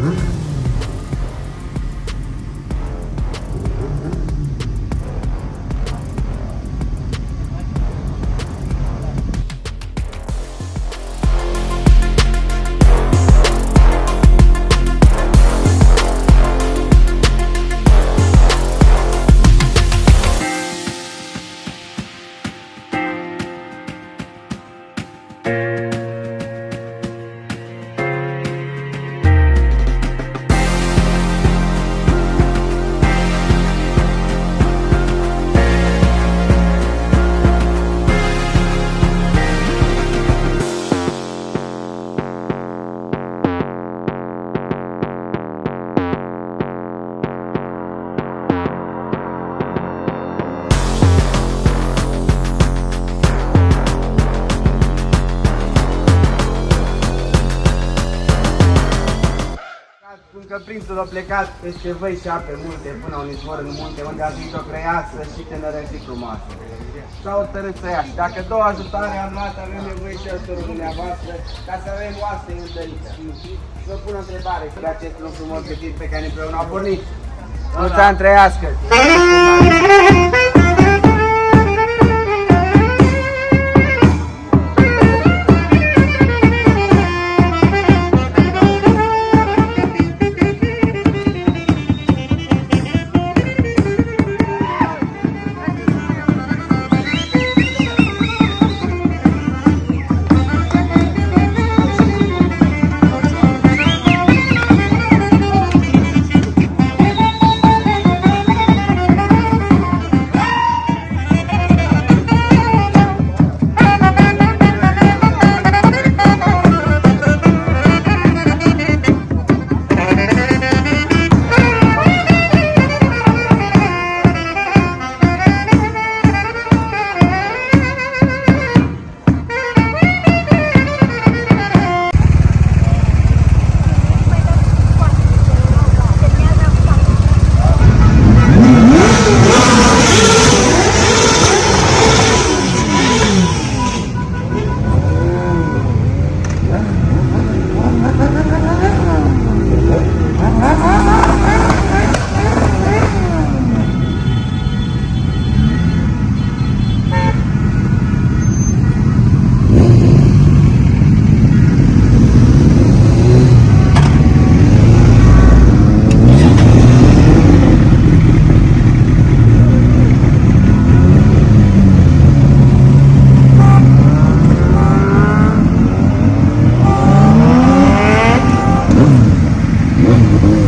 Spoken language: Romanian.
嗯。Că prințul a plecat peste văi și ape multe, până la un izvor în munte, unde a zis o creiasă și tânără și frumoasă. S-a hotărât să ia și dacă două ajutare am luat, avem nevoie și ajutorul dumneavoastră, ca să avem oaste întărite. Și vă pun o întrebare și de acest lucru frumos găsit pe care împreună au pornit. Mulți ani trăiască! Allah'ım.